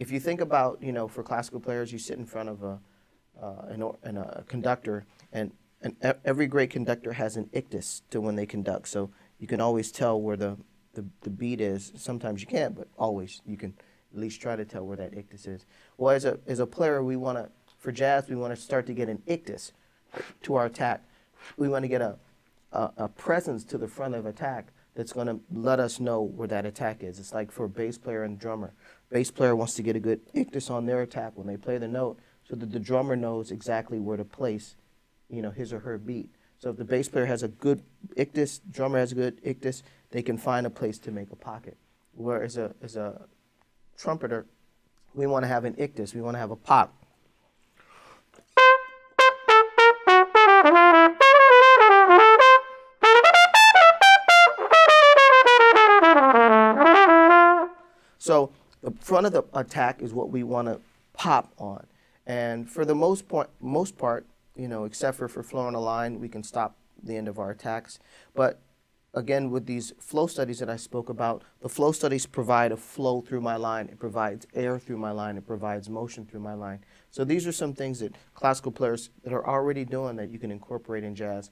if you think about, you know, for classical players, you sit in front of a, uh, an, or- an, a conductor, and, and every great conductor has an ictus to when they conduct. So you can always tell where the, the, the beat is. Sometimes you can't, but always you can at least try to tell where that ictus is. Well, as a, as a player, we want to, for jazz, we want to start to get an ictus to our attack. We want to get a, a, a presence to the front of attack that's going to let us know where that attack is. It's like for bass player and drummer. Bass player wants to get a good ictus on their attack when they play the note so that the drummer knows exactly where to place, you know, his or her beat. So if the bass player has a good ictus, drummer has a good ictus, they can find a place to make a pocket. Whereas a, as a trumpeter, we want to have an ictus, we want to have a pop. So the front of the attack is what we want to pop on. And for the most part, most part, you know, except for for flowing a line, we can stop the end of our attacks. But again, with these flow studies that I spoke about, the flow studies provide a flow through my line. It provides air through my line. It provides motion through my line. So these are some things that classical players that are already doing that you can incorporate in jazz